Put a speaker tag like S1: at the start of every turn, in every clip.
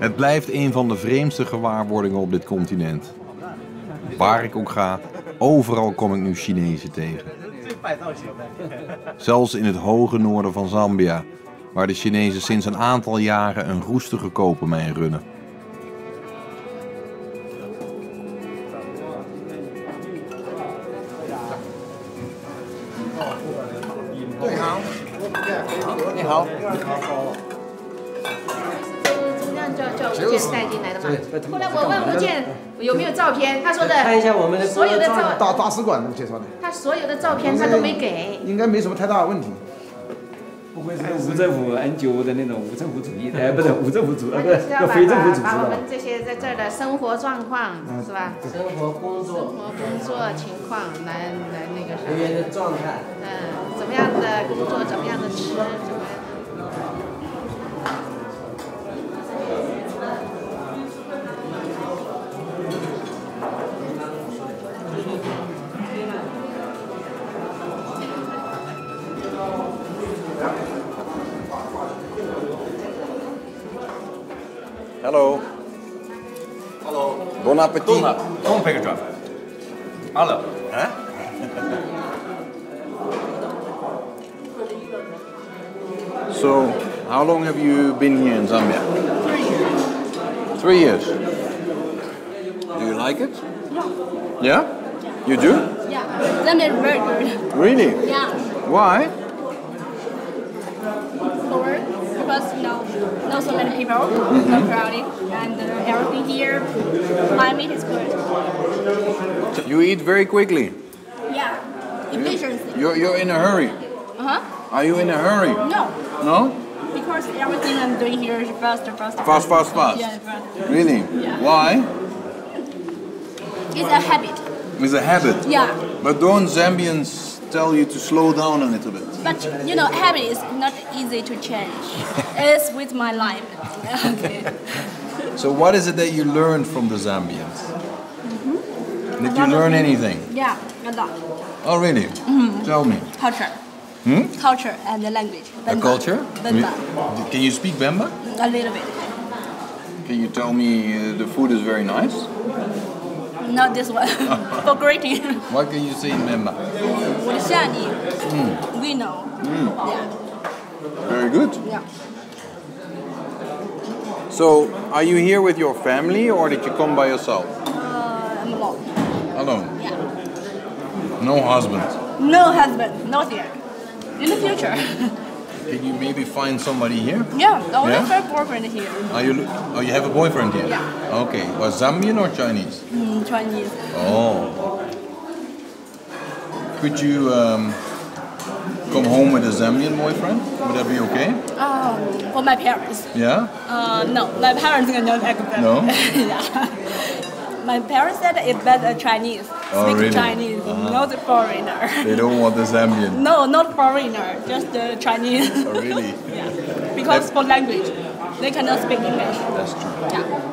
S1: Het blijft een van de vreemdste gewaarwordingen op dit continent. Waar ik ook ga, overal kom ik nu Chinezen tegen. Zelfs in het hoge noorden van Zambia, waar de Chinezen sinds een aantal jaren een roestige kopermijn runnen.
S2: 照
S3: 片，他说的。看一
S4: 下我们的所有的照。
S3: 大
S5: 大使馆介绍的。
S3: 他所有的照片他都没给。
S5: 应该没什么太大的问题。
S2: 不会是无政府 N 九五的那种无政府主义，哎，不是无政府主，义非政府组织。
S3: 把我们这些在这儿的生活状况是吧？
S6: 生活工作。
S3: 生活工作情况来来那个什么。
S6: 人员的状态。
S3: 嗯，怎么样的工作，怎么样的吃，怎么样。怎么。
S1: Hallo.
S7: Hallo.
S1: Bon appetit.
S7: Donna, kom Peter. Hallo.
S1: Hè? So, how long have you been here in Zambia? Three years. Three years. Do you like it?
S8: Yeah.
S1: Yeah? You do?
S8: Yeah. Them is very good.
S1: Really?
S8: Yeah.
S1: Why?
S8: For work, because you know, not so many people, not crowded, and uh, everything here, climate is good.
S1: You eat very quickly.
S8: Yeah. Efficiency.
S1: You're, you're in a hurry.
S8: Uh huh.
S1: Are you in a hurry?
S8: No,
S1: No?
S8: because everything I'm doing here is fast, fast.
S1: Fast, fast, fast.
S8: Yeah, fast.
S1: Really?
S8: Yeah.
S1: Why?
S8: It's a habit.
S1: It's a habit.
S8: Yeah.
S1: But don't Zambians tell you to slow down a little bit?
S8: But you know, habit is not easy to change. it's with my life. okay.
S1: So what is it that you learned from the Zambians? Did you learn anything?
S8: Yeah, a lot.
S1: Oh, really? Tell me.
S8: Culture.
S1: Hmm?
S8: Culture and the language.
S1: A
S8: Bemba.
S1: culture?
S8: Bemba.
S1: Can you speak Bemba?
S8: A little bit.
S1: Can you tell me uh, the food is very nice?
S8: Not this one. For greeting.
S1: What can you say in Bemba?
S8: 我的下你 We know. Yeah.
S1: Very good.
S8: Yeah.
S1: So, are you here with your family or did you come by yourself?
S8: Uh, I'm alone.
S1: Alone.
S8: Yeah.
S1: No husband.
S8: No husband. Not yet. In the future.
S1: Can you maybe find somebody here?
S8: yeah. I
S1: Yeah?
S8: have a boyfriend here.
S1: Are you? Oh, you have a boyfriend here.
S8: Yeah.
S1: Okay. Was Zambian or Chinese?
S8: Mm, Chinese.
S1: Oh. Could you um, come home with a Zambian boyfriend? Would that be okay?
S8: Um, for my parents.
S1: Yeah.
S8: Uh, no, my parents are not accept.
S1: No?
S8: yeah. My parents said it's better Chinese.
S1: Oh,
S8: Speak
S1: really?
S8: Chinese,
S1: Uh-huh.
S8: not foreigner.
S1: They don't want the Zambian.
S8: no, not foreigner, just the Chinese.
S1: Oh, really?
S8: yeah. Because for language, they cannot speak English.
S1: That's true.
S8: Yeah.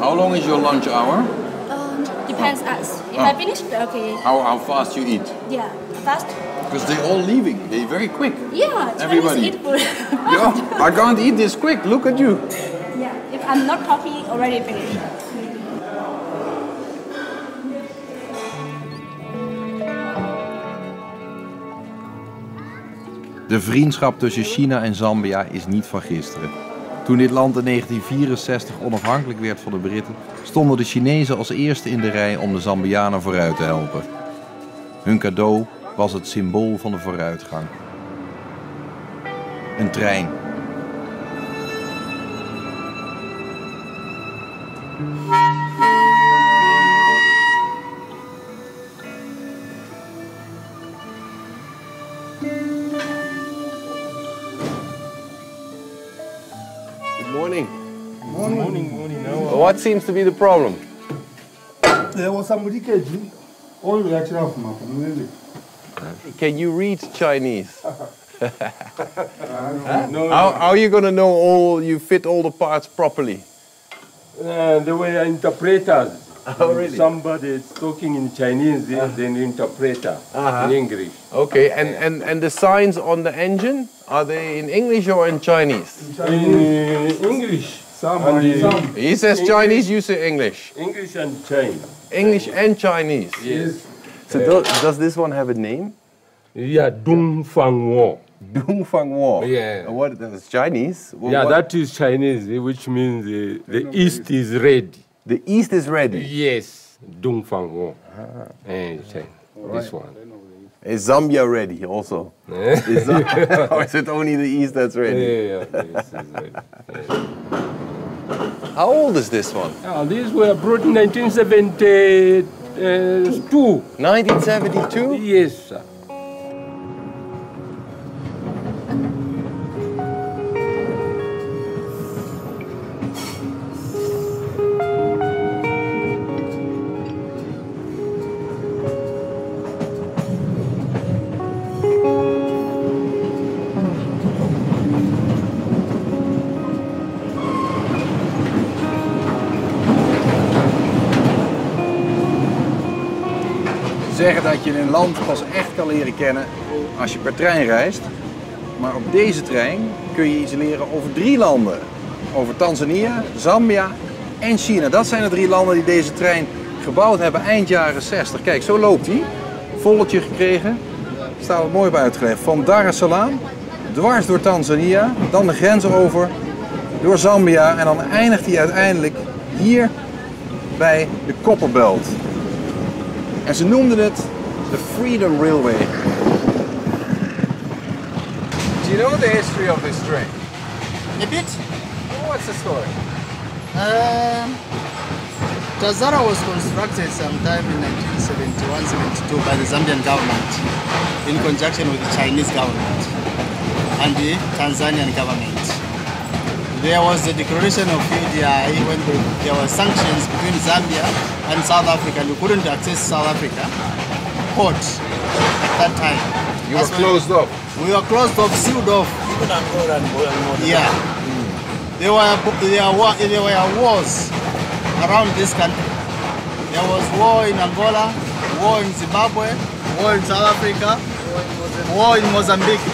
S1: How long is your lunch hour?
S8: Um, depends us. If
S1: Oh.
S8: I finish, okay.
S1: How, how fast you eat?
S8: Yeah, fast.
S1: Because they're all leaving. They're very quick.
S8: Yeah, Chinese
S1: Everybody.
S8: eat food.
S1: Yeah, I can't eat this quick. Look at you.
S8: yeah, if I'm not talking, already finished.
S1: De vriendschap tussen China en Zambia is niet van gisteren. Toen dit land in 1964 onafhankelijk werd van de Britten, stonden de Chinezen als eerste in de rij om de Zambianen vooruit te helpen. Hun cadeau was het symbool van de vooruitgang. Een trein. Good morning.
S9: Morning, morning. Now,
S1: What seems to be the problem?
S9: there was some leakage. All the my family.
S1: Can you read Chinese?
S9: No,
S1: How, how are you going to know all, you fit all the parts properly?
S9: uh, they were interpreters.
S1: Oh, really?
S6: Somebody is talking in Chinese, then interpreter
S1: Uh-huh.
S6: in English.
S1: Okay, and, and, and the signs on the engine, are they in English or in Chinese?
S6: In English.
S9: Some
S6: and
S9: are in-
S6: in
S1: He says Chinese, you say English.
S6: English and Chinese.
S1: English and Chinese.
S6: Yes.
S1: So do, does this one have a name?
S6: Yeah, Dung Fang Wo.
S1: Dung Fang Wo.
S6: Yeah.
S1: What, that's Chinese? Well,
S6: Yeah,
S1: what-
S6: that is Chinese, eh, which means uh, the east is ready.
S1: The East is ready.
S6: Yes, Dung Fang Wo. Eh, China. This one.
S1: Is Zambia ready also? Is that- or is it only the East that's
S6: Yeah,
S1: ready?
S6: yeah, this is ready.
S1: How old is this one?
S6: Ah, these were brought in 1972.
S1: Eh, 1972?
S6: Yes, sir.
S1: Een land pas echt kan leren kennen als je per trein reist. Maar op deze trein kun je iets leren over drie landen. Over Tanzania, Zambia en China. Dat zijn de drie landen die deze trein gebouwd hebben eind jaren 60. Kijk, zo loopt hij. Volletje gekregen. Staat het mooi bij uitgelegd. Van Dar es Salaam, dwars door Tanzania, dan de grens over, door Zambia en dan eindigt hij uiteindelijk hier bij de Copperbelt. En ze noemden het de Freedom Railway. Do you know the history of this train?
S10: A bit.
S1: What's the story?
S10: Um, Tazara was constructed sometime in 1971-72 by the Zambian government in conjunction with the Chinese government and the Tanzanian government. There was a declaration of UDI when there were sanctions between Zambia and South Africa and we couldn't access South Africa port at that time.
S1: You were
S10: That's when-
S1: closed off.
S10: We were closed off, sealed off. Yeah. There were there were there were wars around this country. There was war in Angola, war in Zimbabwe, war in South Africa, war in Mozambique.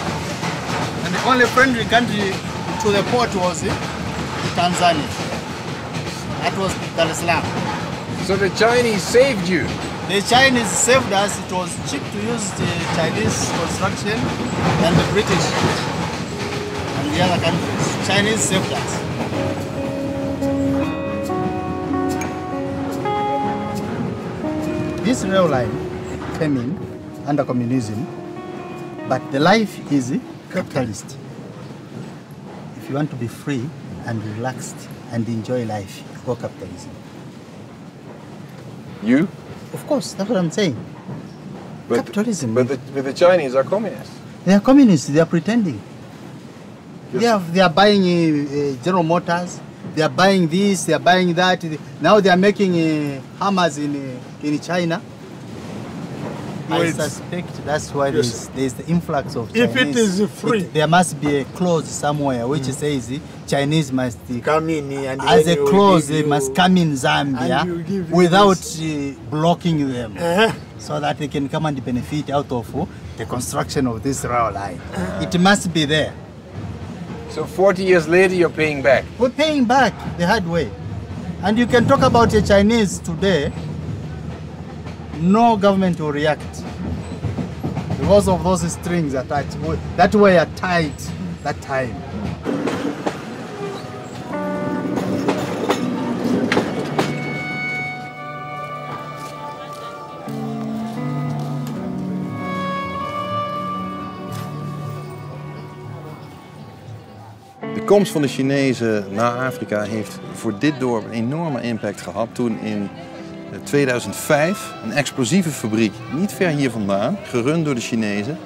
S10: And the only friendly country to the port was eh, Tanzania. That was Dar es Salaam.
S1: So the Chinese saved you.
S10: The Chinese saved us. It was cheap to use the Chinese construction and the British and the other countries. Chinese saved us. This rail line came in under communism, but the life is capitalist. If you want to be free and relaxed and enjoy life, go capitalism.
S1: You?
S10: Of course, that's what I'm saying.
S1: But,
S10: Capitalism.
S1: But the, but the Chinese are communists.
S10: They are communists. They are pretending. They are, they are buying uh, uh, General Motors. They are buying this. They are buying that. Now they are making uh, hammers in uh, in China. I suspect that's why
S9: Yes.
S10: there's, there's the influx of Chinese.
S9: If
S10: Chinese.
S9: it is free.
S10: It- there must be a clause somewhere which says uh, Chinese must
S9: Come in and
S10: as a clause they must come in Zambia
S9: we give you
S10: without
S9: this.
S10: uh, blocking them
S9: Uh-huh.
S10: so that they can come and benefit out of uh, the construction of this rail line. It must be there.
S1: So 40 years later you're paying back.
S10: We're paying back the hard way. And you can talk about a Chinese today, no government will react because of those strings attached that were tied that time.
S1: De komst van de Chinezen naar Afrika heeft voor dit dorp een enorme impact gehad. Toen in 2005 een explosieve fabriek, niet ver hier vandaan, gerund door de Chinezen,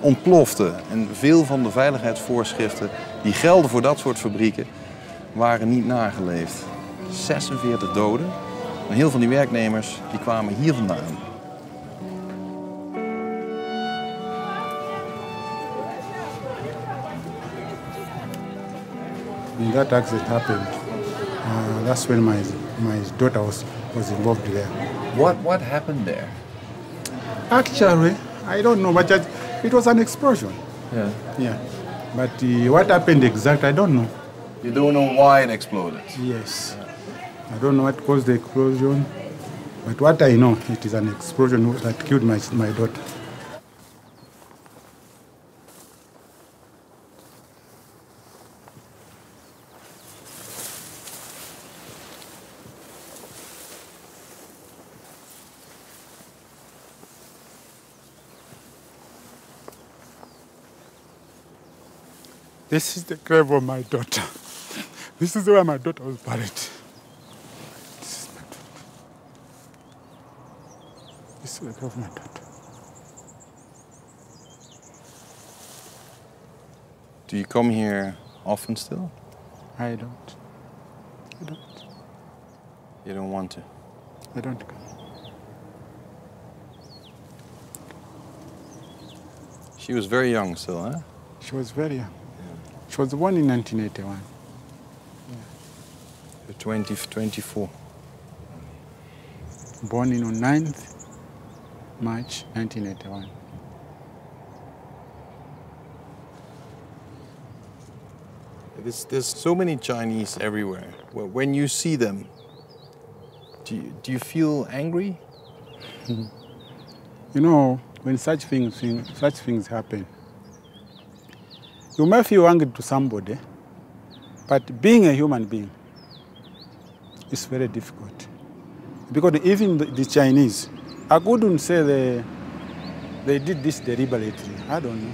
S1: ontplofte. En veel van de veiligheidsvoorschriften die gelden voor dat soort fabrieken waren niet nageleefd. 46 doden. En heel veel van die werknemers die kwamen hier vandaan.
S9: When that accident happened, uh, that's when my my daughter was was involved there.
S1: What what happened there?
S9: Actually, I don't know, but it was an explosion.
S1: Yeah.
S9: Yeah. But uh, what happened exactly, I don't know.
S1: You don't know why it exploded.
S9: Yes. I don't know what caused the explosion, but what I know, it is an explosion that killed my, my daughter. This is the grave of my daughter. This is where my daughter was buried. This is my daughter. This is the grave of my daughter.
S1: Do you come here often still?
S9: I don't. I don't.
S1: You don't want to.
S9: I don't come.
S1: She was very young still, huh?
S9: She was very young. She was born in 1981.
S1: 20, 24.
S9: Born in on 9th March 1981.
S1: There's, there's so many Chinese everywhere. Well, when you see them, do you, do you feel angry?
S9: You know, when such things, thing, such things happen, you may feel angry to somebody, but being a human being is very difficult. Because even the, Chinese, I couldn't say they, they did this deliberately. I don't know.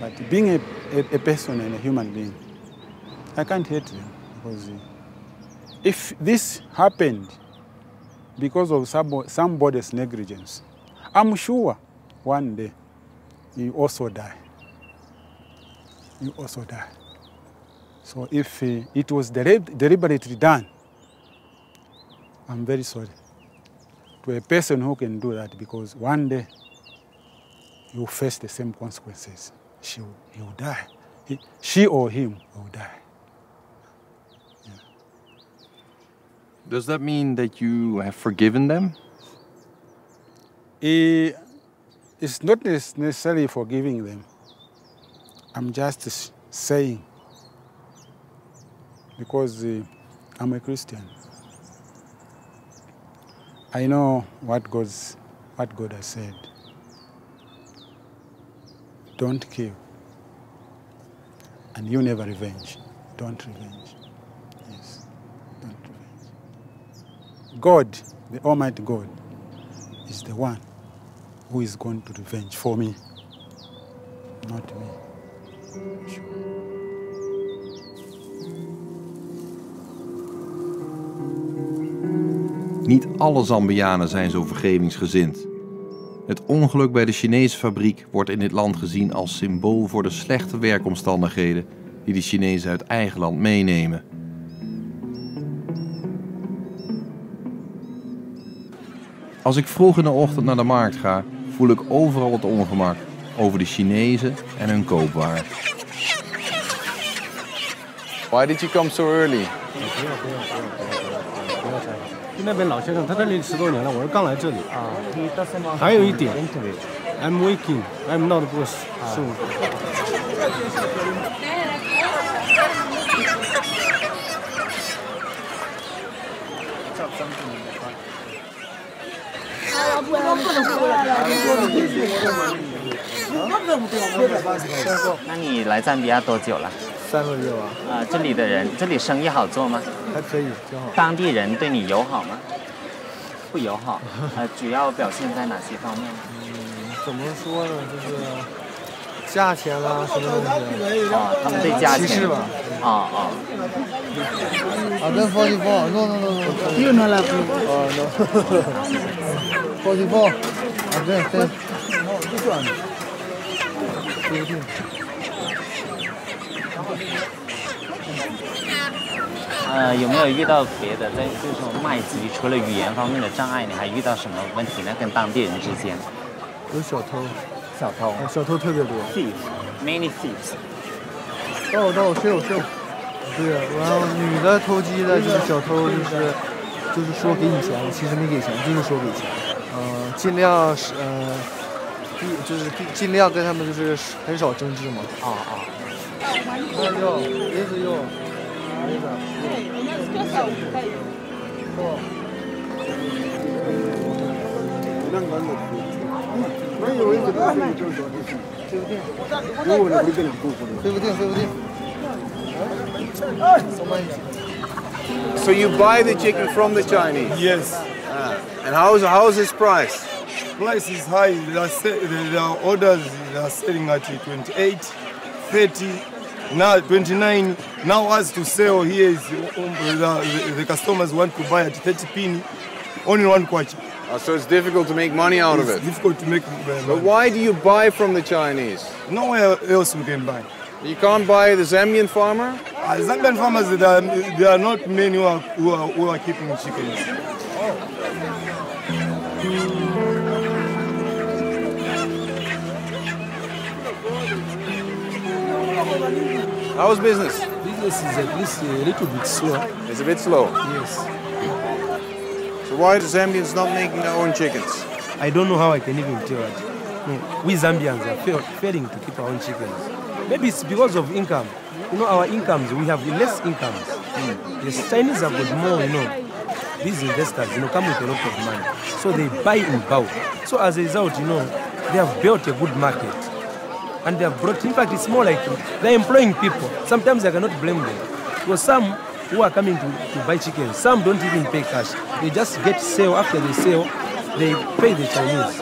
S9: But being a, a, a person and a human being, I can't hate them. Because if this happened because of somebo- somebody's negligence, I'm sure one day you also die. You also die. So if uh, it was delib- deliberately done, I'm very sorry to a person who can do that because one day you face the same consequences. She will, he will die. He, she or him will die.
S1: Does that mean that you have forgiven them?
S9: Eh, it's not necessarily forgiving them. I'm just saying because uh, I'm a Christian. I know what God's what God has said. Don't kill. And you never revenge. Don't revenge. Yes. Don't revenge. God, the Almighty God, is the one who is going to revenge for me, not me.
S1: Niet alle Zambianen zijn zo vergevingsgezind. Het ongeluk bij de Chinese fabriek wordt in dit land gezien als symbool voor de slechte werkomstandigheden die de Chinezen uit eigen land meenemen. Als ik vroeg in de ochtend naar de markt ga, voel ik overal het ongemak over de Chinezen en hun koopwaar. Why did you come so early?
S11: I'm waking. I'm not was soon.
S12: 那你来赞比亚多久了？
S11: 三个月吧，
S12: 啊、这里的人，这里生意好做吗？
S11: 还可以，挺好。
S12: 当地人对你友好吗？不友好。呃，主要表现在哪些方面呢？
S11: 怎么说呢？就是价钱啦，什么东西？
S12: 啊，他们对价钱
S11: 歧视吧？
S12: 啊啊。
S11: 啊，跟 forty four, no no no no.
S10: You know like
S11: 哦 no. Forty four. 啊对对。
S12: 呃，有没有遇到别的在就是说卖鸡，除了语言方面的障碍，你还遇到什么问题呢？跟当地人之间？
S11: 有小偷，
S12: 小偷，
S11: 小偷特别多。
S12: thief，many thieves。
S11: 到到是有是有。对，然后女的偷鸡的，就是小偷，就是
S13: 就是说给你钱，其实没给钱，就是说给钱。呃，尽量是呃，避就是避尽量跟他们就是很少争执嘛。啊啊。哎呦，椰子哟，椰子。哦。对不定，对不定。
S14: So you buy the chicken from the Chinese?
S15: Yes.
S14: Ah. And how's how's its price?
S15: Price is high. They are the, the orders they are selling at 28, 30, now 29. Now as to sell here is um, the, the customers want to buy at 30 pin, only one kwacha.
S14: Oh, so it's difficult to make money out of it.
S15: difficult to make uh,
S14: But why do you buy from the Chinese?
S15: Nowhere else we can buy.
S14: You can't buy the Zambian farmer?
S15: Uh, Zambian farmers, there are, there are not many who are, who are, who are keeping chickens.
S14: How's business?
S16: Business is at least a little bit slow.
S14: It's a bit slow.
S16: Yes.
S14: So why are the Zambians not making their own chickens?
S16: I don't know how I can even tell it. No, we Zambians are fail, failing to keep our own chickens. Maybe it's because of income. You know, our incomes, we have less incomes. Hmm. The Chinese have got more, you know. These investors, you know, come with a lot of money. So they buy in bulk. So as a result, you know, they have built a good market. And they have brought, in fact, it's more like they're employing people. Sometimes I cannot blame them. Because some who are coming to, to buy chickens, some don't even pay cash. They just get sale. After they sell, they pay the Chinese.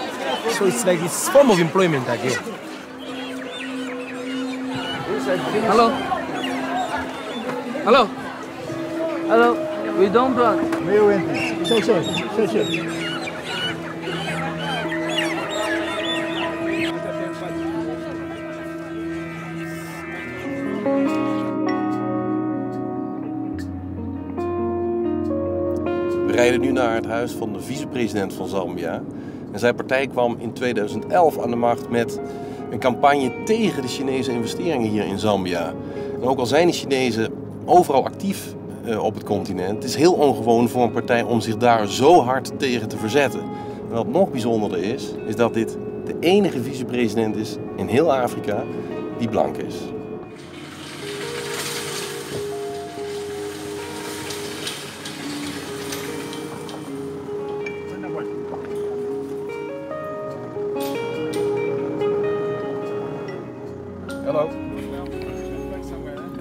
S16: So it's like it's form of employment again.
S17: Hello. Hello. Hello. We don't run.
S1: Rijden nu naar het huis van de vicepresident van Zambia. En zijn partij kwam in 2011 aan de macht met een campagne tegen de Chinese investeringen hier in Zambia. En ook al zijn de Chinezen overal actief eh, op het continent, het is heel ongewoon voor een partij om zich daar zo hard tegen te verzetten. En wat nog bijzonderder is, is dat dit de enige vicepresident is in heel Afrika die blank is.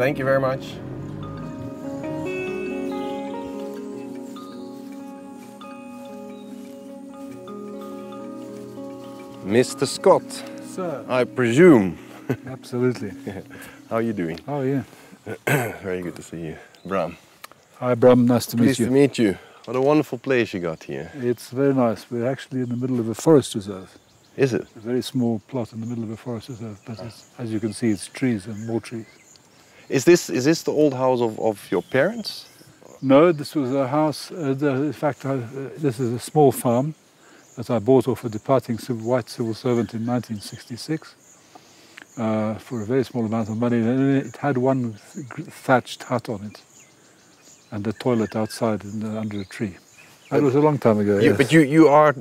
S1: Thank you very much. Mr. Scott,
S18: Sir.
S1: I presume.
S18: Absolutely.
S1: How are you doing?
S18: Oh, yeah.
S1: Very good to see you. Bram.
S18: Hi, Bram. Nice to meet
S1: Pleased
S18: you.
S1: to meet you. What a wonderful place you got here.
S18: It's very nice. We're actually in the middle of a forest reserve.
S1: Is it?
S18: A very small plot in the middle of a forest reserve, but it's, as you can see, it's trees and more trees.
S1: Is this is this the old house of, of your parents?
S18: No, this was a house. Uh, the, in fact, I, uh, this is a small farm that I bought off a departing civil, white civil servant in 1966 uh, for a very small amount of money. And it had one thatched hut on it and a toilet outside in, under a tree. That was a long time ago.
S1: You-
S18: yes.
S1: But you you are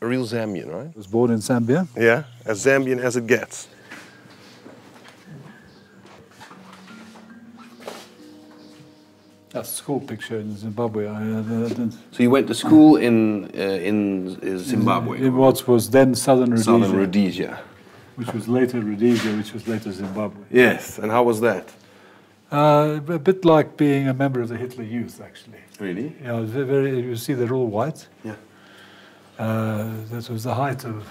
S1: a real Zambian, right?
S18: I was born in Zambia.
S1: Yeah, as Zambian as it gets.
S18: That's a school picture in Zimbabwe. I, uh,
S1: So you went to school in uh, in Zimbabwe,
S18: In what was then Southern Rhodesia.
S1: Southern Rhodesia.
S18: Which was later Rhodesia, which was later Zimbabwe.
S1: Yes, and how was that?
S18: Uh, a bit like being a member of the Hitler Youth, actually.
S1: Really?
S18: Yeah, very, you see they're all white.
S1: Yeah.
S18: Uh, that was the height of,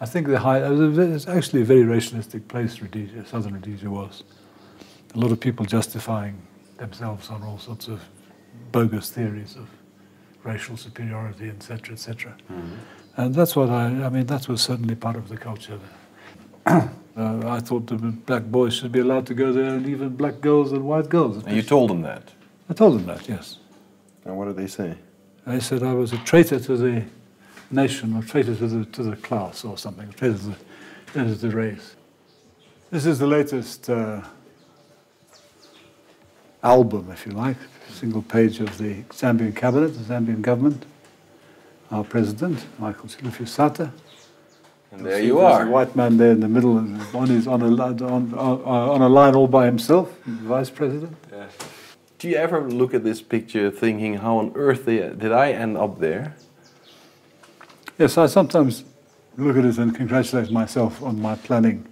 S18: I think the height, it was, it's actually a very racialistic place, Rhodesia, southern Rhodesia was. A lot of people justifying themselves on all sorts of bogus theories of racial superiority, etc., etc. And that's what I, I mean, that was certainly part of the culture uh, I thought the black boys should be allowed to go there, and even black girls and white girls.
S1: And you told them that.
S18: I told them that, yes.
S1: And what did they say?
S18: They said I was a traitor to the nation, or traitor to the, to the class, or something, traitor to the, to the race. This is the latest uh, album, if you like, a single page of the Zambian cabinet, the Zambian government, our president, Michael Chilufya
S1: And there you are.
S18: a white man there in the middle, and one is on a, on, on, on a line all by himself, vice president.
S1: Do you ever look at this picture thinking, how on earth did I end up there?
S18: Yes, I sometimes look at it and congratulate myself on my planning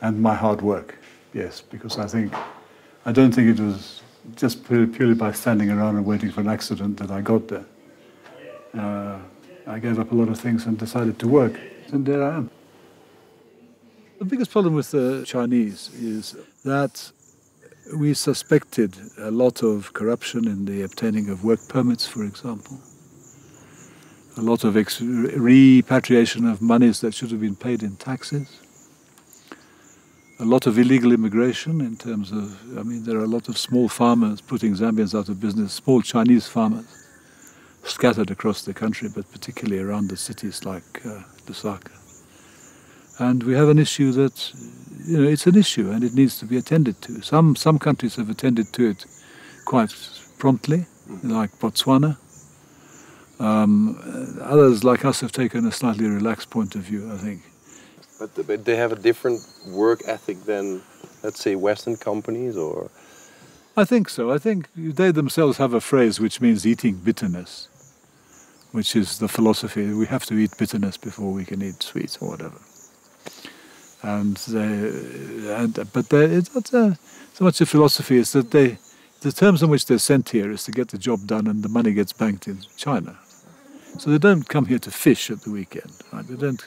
S18: and my hard work. Yes, because I think, I don't think it was just purely, by standing around and waiting for an accident that I got there. Uh, I gave up a lot of things and decided to work, and there I am. The biggest problem with the Chinese is that we suspected a lot of corruption in the obtaining of work permits, for example. A lot of repatriation of monies that should have been paid in taxes. A lot of illegal immigration in terms of, I mean, there are a lot of small farmers putting Zambians out of business, small Chinese farmers scattered across the country, but particularly around the cities like uh, Lusaka. And we have an issue that, you know, it's an issue and it needs to be attended to. Some, some countries have attended to it quite promptly, like Botswana. Um, others, like us, have taken a slightly relaxed point of view, I think.
S1: But, they have a different work ethic than, let's say, Western companies, or
S18: I think so. I think they themselves have a phrase which means eating bitterness, which is the philosophy we have to eat bitterness before we can eat sweet or whatever. And they, and, but they, it's not uh, so much a philosophy as that they, the terms on which they're sent here is to get the job done and the money gets banked in China. So they don't come here to fish at the weekend. Right? They don't.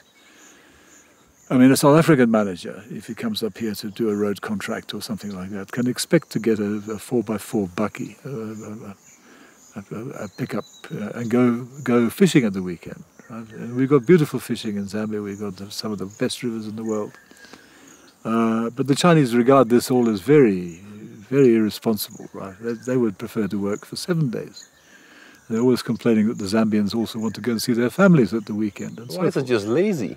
S18: I mean, a South African manager, if he comes up here to do a road contract or something like that, can expect to get a, a four by four bakkie, a, a, a, a pickup, uh, and go go fishing at the weekend. Right? And we've got beautiful fishing in Zambia. We've got the, some of the best rivers in the world. Uh, but the Chinese regard this all as very, very irresponsible. Right? They, they would prefer to work for seven days. They're always complaining that the Zambians also want to go and see their families at the weekend. And so
S1: why is it just lazy?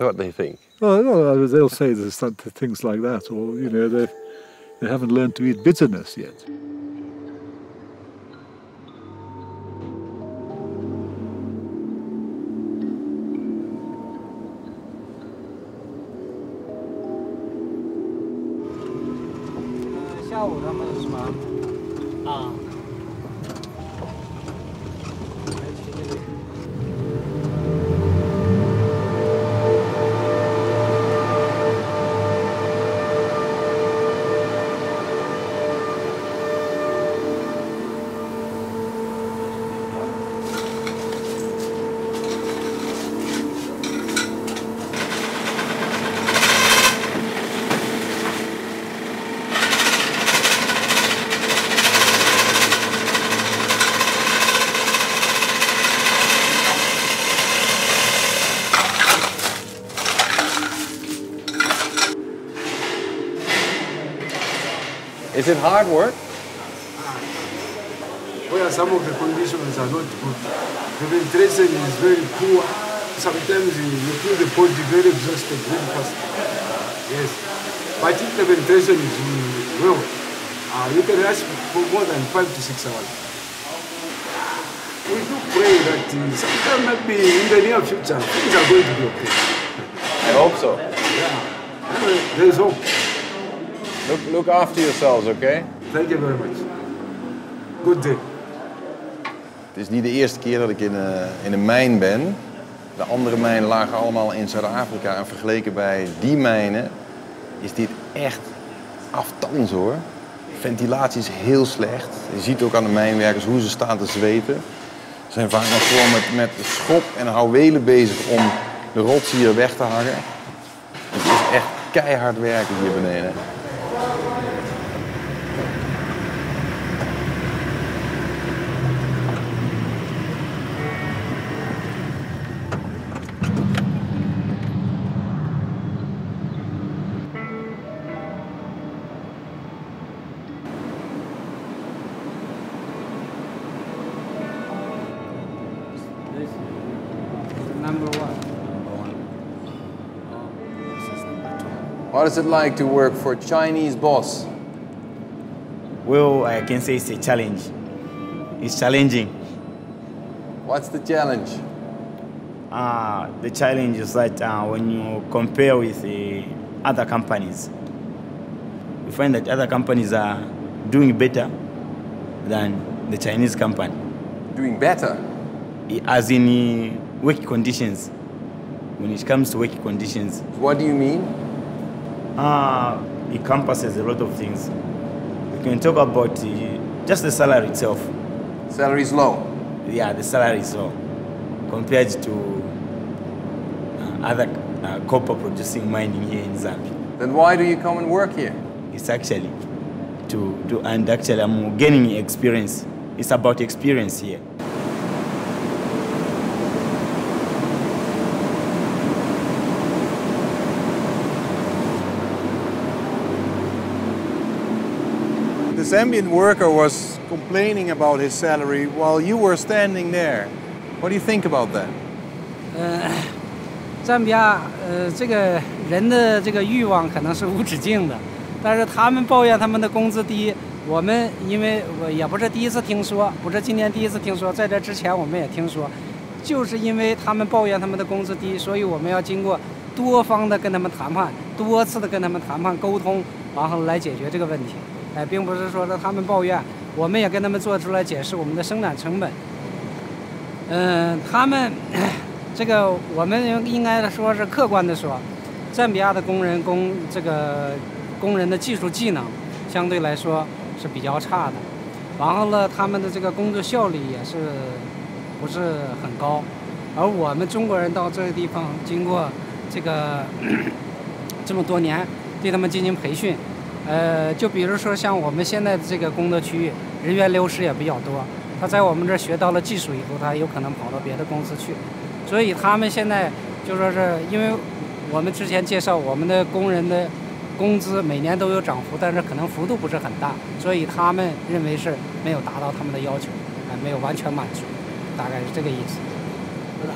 S1: What they think.
S18: Well, no, they'll say there's some- things like that, or you know, they they haven't learned to eat bitterness yet.
S2: Uh, 下午他们是什么？啊。
S1: It hard work?
S19: Well, some of the conditions are not good. The ventilation is very poor. Sometimes you feel the body very exhausted very fast. Yes. But if the ventilation is well, uh, you can last for more than five to six hours. We do pray that uh, sometime maybe in the near future things are going to be okay.
S1: I hope so.
S19: Yeah. Anyway, there is hope.
S1: Look, look after yourselves, okay?
S19: Thank you very much. Good day.
S1: Het is niet de eerste keer dat ik in, eh, in een mijn ben. De andere mijnen lagen allemaal in Zuid-Afrika. En vergeleken bij die mijnen is dit echt aftans hoor. Ventilatie is heel slecht. Je ziet ook aan de mijnwerkers hoe ze staan te zweten. Ze zijn vaak nog gewoon met, met schop en houwelen bezig om de rots hier weg te hangen. Het is echt keihard werken hier beneden. What is it like to work for a Chinese boss?
S20: Well, I can say it's a challenge. It's challenging.
S1: What's the challenge?
S20: Uh, the challenge is that uh, when you compare with uh, other companies, you find that other companies are doing better than the Chinese company.
S1: Doing better?
S20: As in uh, work conditions. When it comes to work conditions.
S1: What do you mean?
S20: Uh, it encompasses a lot of things. We can talk about uh, just the salary itself.
S1: Salary is low?
S20: Yeah, the salary is low compared to uh, other uh, copper producing mining here in Zambia.
S1: Then why do you come and work here?
S20: It's actually to do, and actually I'm gaining experience. It's about experience here.
S14: Zambian worker was complaining about his salary while you were standing there. What do you think about that?
S21: 呃，赞比亚呃，这个人的这个欲望可能是无止境的，但是他们抱怨他们的工资低，我们因为我也不是第一次听说，不是今年第一次听说，在这之前我们也听说，就是因为他们抱怨他们的工资低，所以我们要经过多方的跟他们谈判，多次的跟他们谈判沟通，然后来解决这个问题。哎，并不是说是他们抱怨，我们也跟他们做出来解释我们的生产成本。嗯，他们这个我们应该说是客观的说，赞比亚的工人工这个工人的技术技能相对来说是比较差的，然后呢，他们的这个工作效率也是不是很高，而我们中国人到这个地方，经过这个 这么多年对他们进行培训。呃，就比如说像我们现在的这个工作区域，人员流失也比较多。他在我们这儿学到了技术以后，他有可能跑到别的公司去。所以他们现在就说是因为我们之前介绍，我们的工人的工资每年都有涨幅，但是可能幅度不是很大，所以他们认为是没有达到他们的要求，还没有完全满足，大概是这个意思。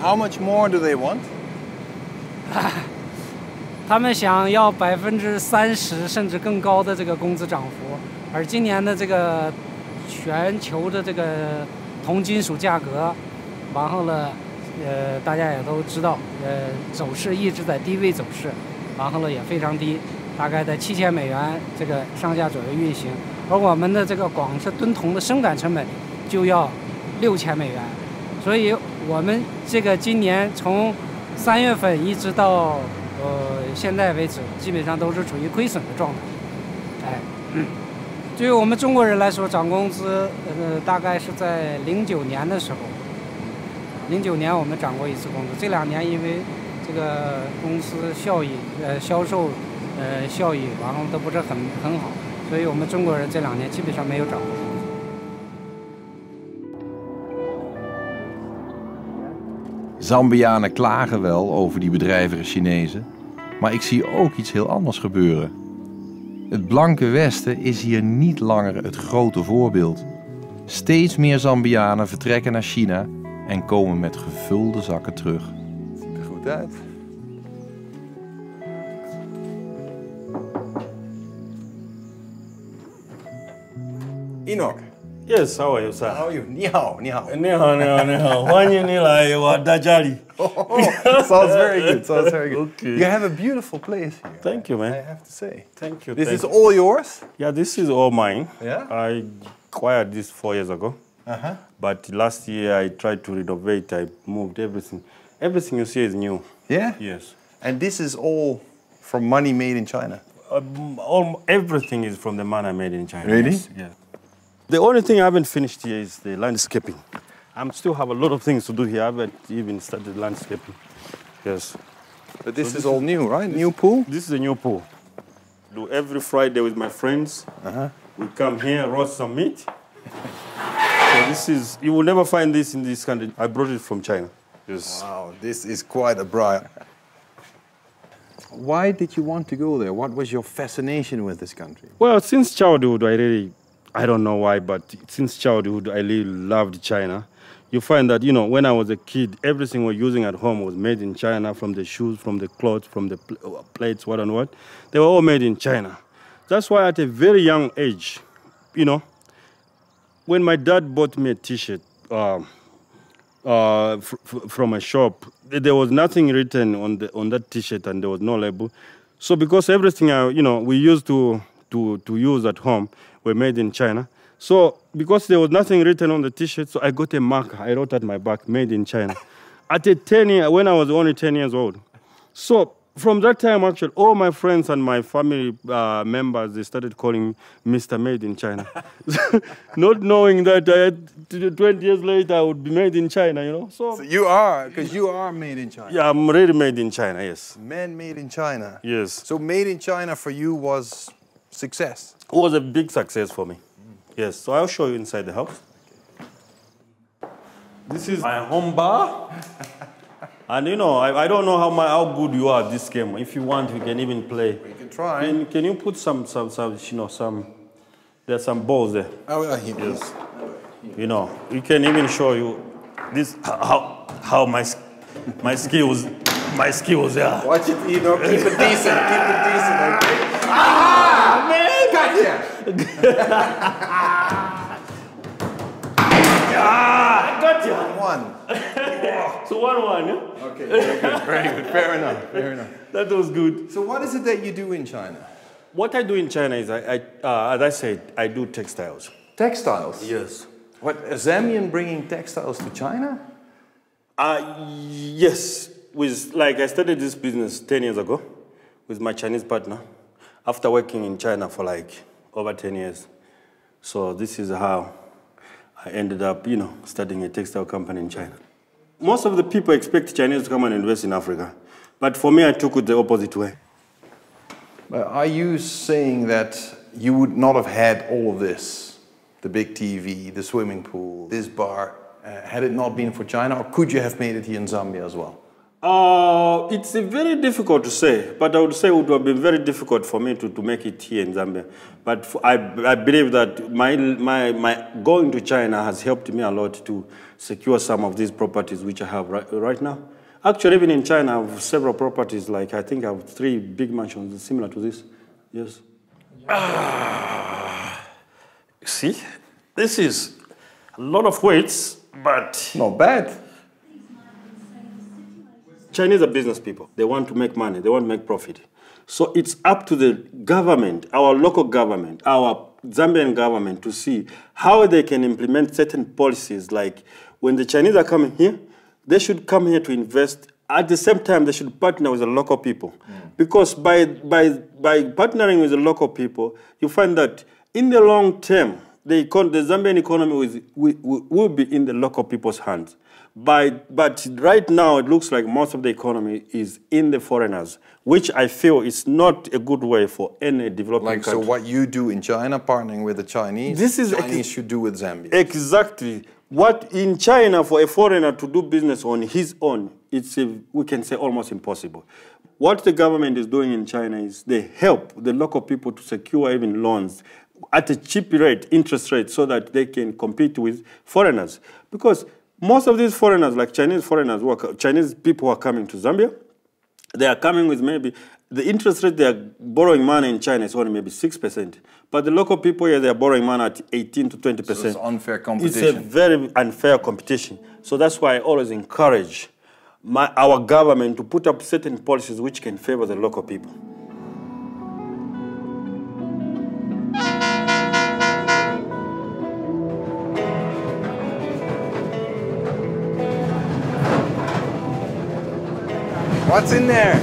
S14: How much more do they want?
S21: 他们想要百分之三十甚至更高的这个工资涨幅，而今年的这个全球的这个铜金属价格，然后呢，呃，大家也都知道，呃，走势一直在低位走势，然后呢也非常低，大概在七千美元这个上下左右运行，而我们的这个广式吨铜的生产成本就要六千美元，所以我们这个今年从三月份一直到，呃现在为止基本上都是处于亏损的状态。哎，对于我们中国人来说，涨工资，呃，大概是在零九年的时候，零九年我们涨过一次工资。这两年因为这个公司效益，呃，销售，呃，效益，然后都不是很很好，所以我们中国人这两年基本上没有涨过。
S1: Zambianen klagen wel over die bedrijvige Chinezen, maar ik zie ook iets heel anders gebeuren. Het blanke Westen is hier niet langer het grote voorbeeld. Steeds meer Zambianen vertrekken naar China en komen met gevulde zakken terug.
S14: Ziet er goed uit. Enoch.
S22: Yes, how are you, sir?
S14: How are you? 你好，你好。
S22: 你好，你好，你好，欢迎你来我的家里。
S14: sounds very good. Sounds very good.
S22: Okay.
S14: You have a beautiful place here.
S22: Thank you, man.
S14: I have to say.
S22: Thank you.
S14: This
S22: thank
S14: is
S22: you.
S14: all yours?
S22: Yeah, this is all mine.
S14: Yeah?
S22: I acquired this four years ago.
S14: Uh-huh.
S22: But last year I tried to renovate. I moved everything. Everything you see is new.
S14: Yeah?
S22: Yes.
S14: And this is all from money made in China.
S22: Um, all, everything is from the man I made in China.
S14: Really?
S22: Yes, yeah. The only thing I haven't finished here is the landscaping. I still have a lot of things to do here. I haven't even started landscaping. Yes.
S14: But this is all new, right? New pool?
S22: This is a new pool. Do every Friday with my friends.
S14: Uh-huh.
S22: We come here, roast some meat. so this is, you will never find this in this country. I brought it from China. Yes.
S14: Wow, this is quite a bribe. Why did you want to go there? What was your fascination with this country?
S22: Well, since childhood, I really, I don't know why, but since childhood, I really loved China. You find that, you know, when I was a kid, everything we're using at home was made in China, from the shoes, from the clothes, from the pl- uh, plates, what and what. They were all made in China. That's why at a very young age, you know, when my dad bought me a T-shirt um, uh, fr- from a shop, there was nothing written on the on that T-shirt, and there was no label. So because everything I, you know we used to to to use at home were made in China. So because there was nothing written on the T-shirt, so I got a marker. I wrote at my back, "Made in China." at a 10 year, when I was only 10 years old. So from that time, actually, all my friends and my family uh, members they started calling me Mr. Made in China, not knowing that I had, 20 years later I would be made in China. You know, so,
S1: So you are, because you are made in China.
S22: yeah, I'm really made in China. Yes,
S1: Man made in China.
S22: yes.
S1: So made in China for you was success.
S22: It was a big success for me. Yes, so I'll show you inside the house. This is my home bar. and you know, I, I don't know how, my, how good you are at this game. If you want, we can even play. We
S1: can try.
S22: Can, can you put some, some, some, you know, some, there's some balls there.
S1: Oh, uh, here.
S22: Yes. You know, we can even show you this, how, how my, my skills, my skills, yeah.
S1: Watch it, you know, keep it decent, keep it decent, okay? Ah, man, gotcha!
S22: Ah, I got you.
S1: One.
S22: So one one, yeah?
S1: Okay, very good, very good. Fair enough, fair enough.
S22: That was good.
S1: So what is it that you do in China?
S22: What I do in China is, I, I uh, as I said, I do textiles.
S1: Textiles?
S22: Yes.
S1: What, a Zambian bringing textiles to China?
S22: Uh, yes. With, like, I started this business 10 years ago with my Chinese partner after working in China for like over 10 years. So this is how I ended up, you know, starting a textile company in China. Most of the people expect Chinese to come and invest in Africa. But for me, I took it the opposite way.
S1: But are you saying that you would not have had all of this? The big TV, the swimming pool, this bar, uh, had it not been for China? Or could you have made it here in Zambia as well?
S22: Uh, it's very difficult to say, but I would say it would have been very difficult for me to, to make it here in Zambia. But f I I, believe that my, my, my going to China has helped me a lot to secure some of these properties which I have right, right now. Actually, even in China, I have several properties, like I think I have three big mansions similar to this. Yes. Ah, see, this is a lot of weights, but...
S1: Not bad.
S22: Chinese are business people. They want to make money. They want to make profit. So it's up to the government, our local government, our Zambian government to see how they can implement certain policies. Like when the Chinese are coming here, they should come here to invest. At the same time, they should partner with the local people. Mm. Because by, by, by partnering with the local people, you find that in the long term, the, the Zambian economy will, will will be in the local people's hands. By, but right now, it looks like most of the economy is in the foreigners, which I feel is not a good way for any developing
S1: Like, so what you do in China, partnering with the Chinese,
S22: This is
S1: Chinese should do with Zambia.
S22: Exactly. What in China for a foreigner to do business on his own, it's a, we can say almost impossible. What the government is doing in China is they help the local people to secure even loans at a cheap rate, interest rate, so that they can compete with foreigners. Because most of these foreigners, like Chinese foreigners, who are, Chinese people who are coming to Zambia, they are coming with maybe the interest rate they are borrowing money in China is only maybe six percent, but the local people here they are borrowing money at eighteen to twenty percent.
S1: it's unfair competition.
S22: It's a very unfair competition. So that's why I always encourage my, our government to put up certain policies which can favor the local people.
S1: What's in there?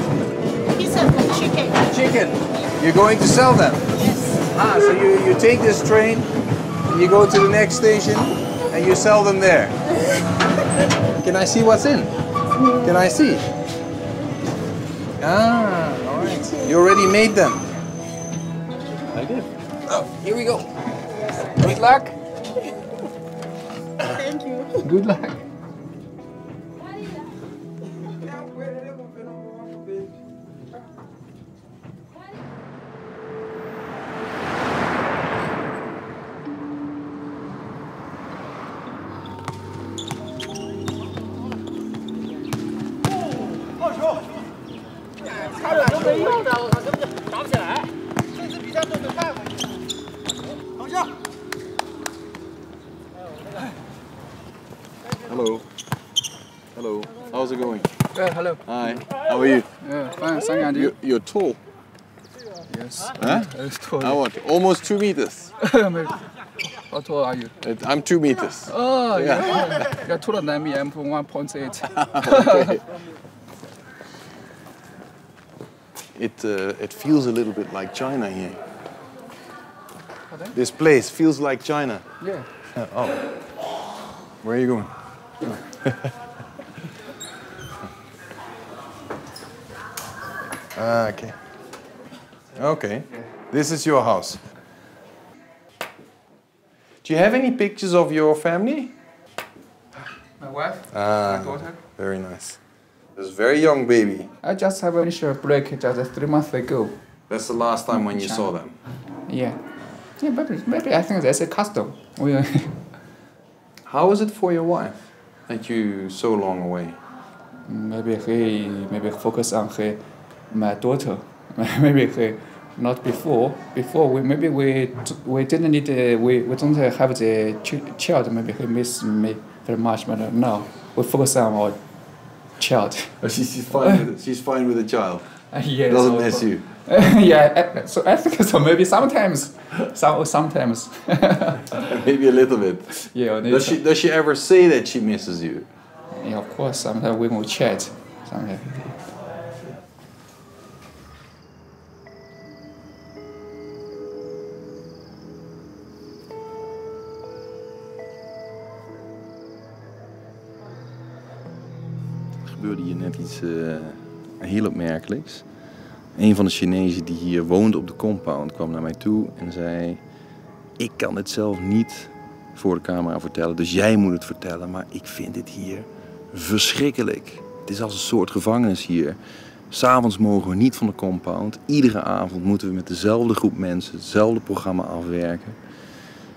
S3: Piece of chicken.
S1: Chicken. You're going to sell them?
S3: Yes.
S1: Ah, so you, you take this train, and you go to the next station, and you sell them there. Can I see what's in? Can I see? Ah, all right. You already made them.
S22: I did.
S1: Oh, here we go. Good luck.
S3: Thank you.
S1: Good luck.
S23: 这一到我靠，根本就打不起来。这次比赛都能带回去。同学。
S1: Hello. Hello. How's it going?
S24: Yeah, hello.
S1: Hi. How are you?
S24: Yeah, fine. Thank and you.
S1: You're tall.
S24: Yes.
S1: Huh?
S24: I'm tall.
S1: How much? Almost two meters.
S24: How tall are you?
S1: I'm two meters.
S24: Oh,
S1: yeah.
S24: yeah. You're taller than me. I'm 1.8.
S1: okay. It uh, it feels a little bit like China here. This place feels like China.
S24: Yeah.
S1: Oh. Where are you going? ah, okay. Okay. This is your house. Do you have any pictures of your family?
S24: My wife,
S1: Ah,
S24: my daughter.
S1: very nice. This very young baby.
S24: I just have a finished a break just three months ago.
S1: That's the last time when you saw them.
S24: Yeah. Yeah, maybe, maybe I think that's a custom.
S1: How is it for your wife that you so long away?
S24: maybe he maybe focus on he, my daughter. maybe he not before. Before we maybe we we didn't need uh, we we don't have the ch- child. Maybe he miss me very much. But now we focus on our child.
S1: Oh, she's, she's fine. with, she's fine with the child.
S24: yes.
S1: Doesn't miss you.
S24: yeah. uh, So I think so. Maybe sometimes, some sometimes.
S1: Maybe a little bit.
S24: Yeah.
S1: Does she does she ever say that she misses you?
S24: Yeah, of course. Sometimes we will chat. Sometimes.
S1: Gebeurde hier net iets eh, heel opmerkelijks. Een van de Chinezen die hier woont op de compound kwam naar mij toe en zei: Ik kan dit zelf niet voor de camera vertellen, dus jij moet het vertellen. Maar ik vind dit hier verschrikkelijk. Het is als een soort gevangenis hier. S'avonds mogen we niet van de compound. Iedere avond moeten we met dezelfde groep mensen hetzelfde programma afwerken.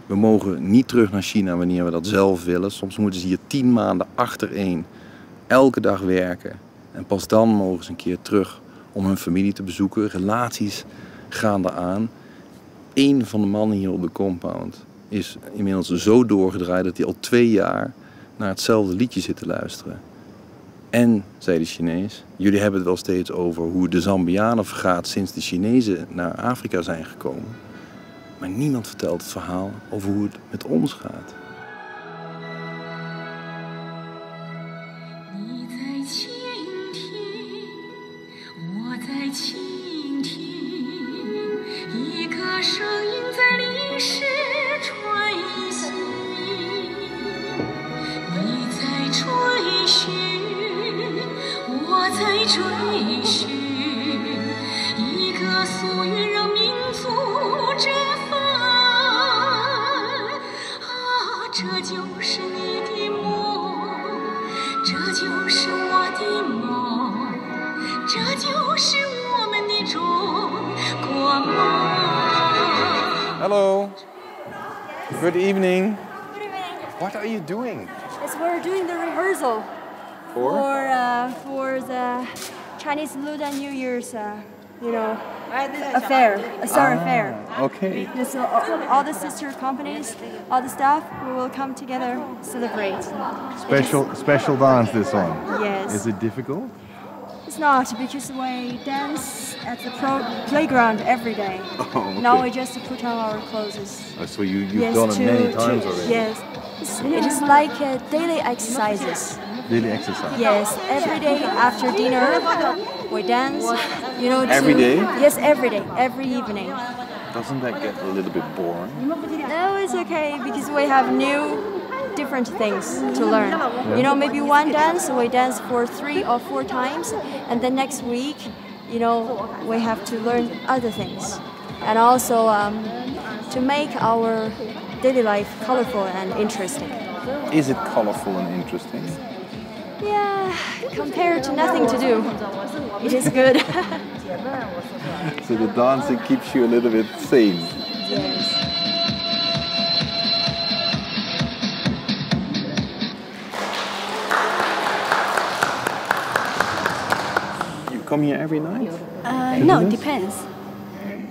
S1: We mogen niet terug naar China wanneer we dat zelf willen. Soms moeten ze hier tien maanden achtereen elke dag werken. En pas dan mogen ze een keer terug om hun familie te bezoeken. Relaties gaan eraan. Eén van de mannen hier op de compound is inmiddels zo doorgedraaid dat hij al twee jaar naar hetzelfde liedje zit te luisteren. En, zei de Chinees, jullie hebben het wel steeds over hoe de Zambianen vergaat sinds de Chinezen naar Afrika zijn gekomen. Maar niemand vertelt het verhaal over hoe het met ons gaat.
S25: Affair, a star
S1: Ah,
S25: affair.
S1: okay.
S25: So all, all the sister companies, all the staff, we will come together celebrate.
S26: Special special dance this one.
S25: Yes.
S26: Is it difficult?
S25: It's not because we dance at the pro- playground every day.
S26: Oh,
S25: Now we just put on our clothes.
S26: Oh, so you you've
S25: yes,
S26: done it
S25: to-
S26: many
S25: to-
S26: times already.
S25: Yes, It's- it is like uh, daily exercises.
S26: Daily exercise.
S25: Yes, every day after dinner we dance. You know.
S1: Every
S25: to-
S1: day?
S25: Yes, every day, every evening.
S1: Doesn't that get a little bit boring?
S25: No, it's okay because we have new, different things to learn.
S1: Yeah.
S25: You know, maybe one dance we dance for three or four times, and the next week, you know, we have to learn other things, and also um, to make our daily life colorful and interesting.
S1: Is it colorful and interesting?
S25: Yeah, compared to nothing to do, it is good.
S1: So the dancing keeps you a little bit sane.
S25: yes.
S1: You come here every night?
S8: Uh, no, it depends.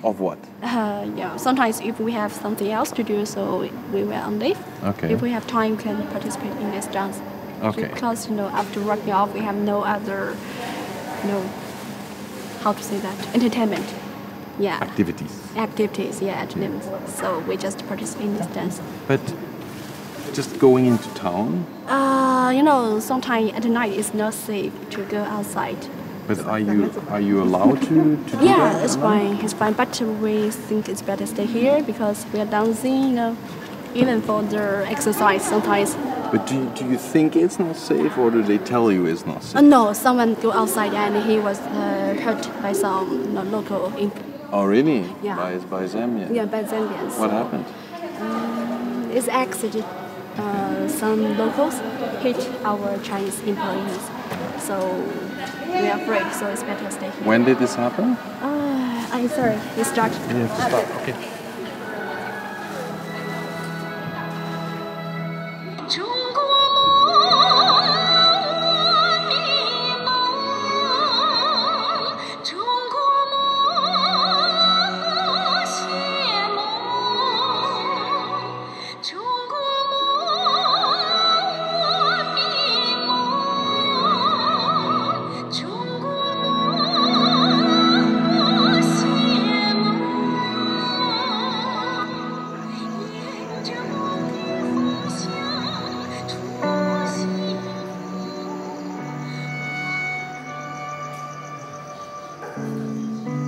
S1: Of what?
S8: Uh, yeah, sometimes if we have something else to do, so we will on leave.
S1: Okay.
S8: If we have time, can participate in this dance.
S27: Okay.
S28: Because you know, after working off, we have no other, you know, how to say that entertainment. Yeah.
S27: Activities.
S28: Activities, yeah, activities. So we just participate in this dance.
S27: But just going into town.
S28: Uh, you know, sometimes at night it's not safe to go outside.
S27: But are you are you allowed to, to do
S28: Yeah,
S27: that?
S28: it's fine. It's fine. But we think it's better stay here because we are dancing. You know, even for the exercise sometimes.
S27: But do you, do you think it's not safe, or do they tell you it's not safe?
S28: Uh, no, someone go outside and he was uh, hurt by some you know, local. Imp-
S27: Oh, really?
S28: Yeah.
S27: By by Zambia.
S28: yeah, by Zambians.
S27: What happened?
S28: Um, it's accident. Uh, some locals hit our Chinese employees, so we are afraid. So it's better stay here.
S27: When did this happen?
S28: Uh, I'm sorry. We start.
S27: You have to stop. Okay.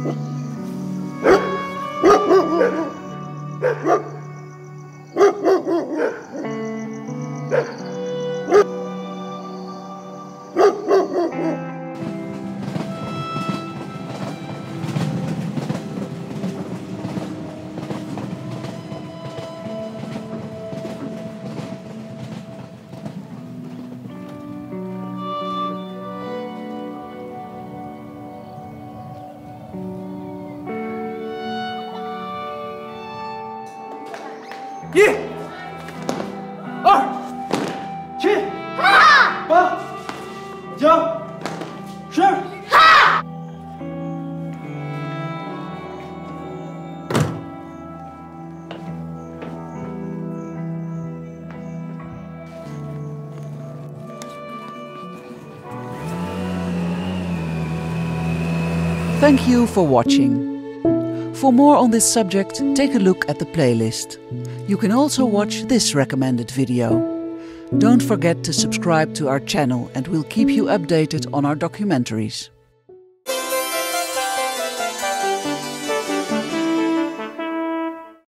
S22: Ha ha ha.
S29: Thank you for watching. For more on this subject, take a look at the playlist. You can also watch this recommended video. Don't forget to subscribe to our channel and we'll keep you updated on our documentaries.